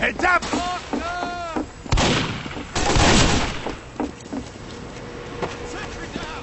Heads up! Sentry down!